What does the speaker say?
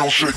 ground shake.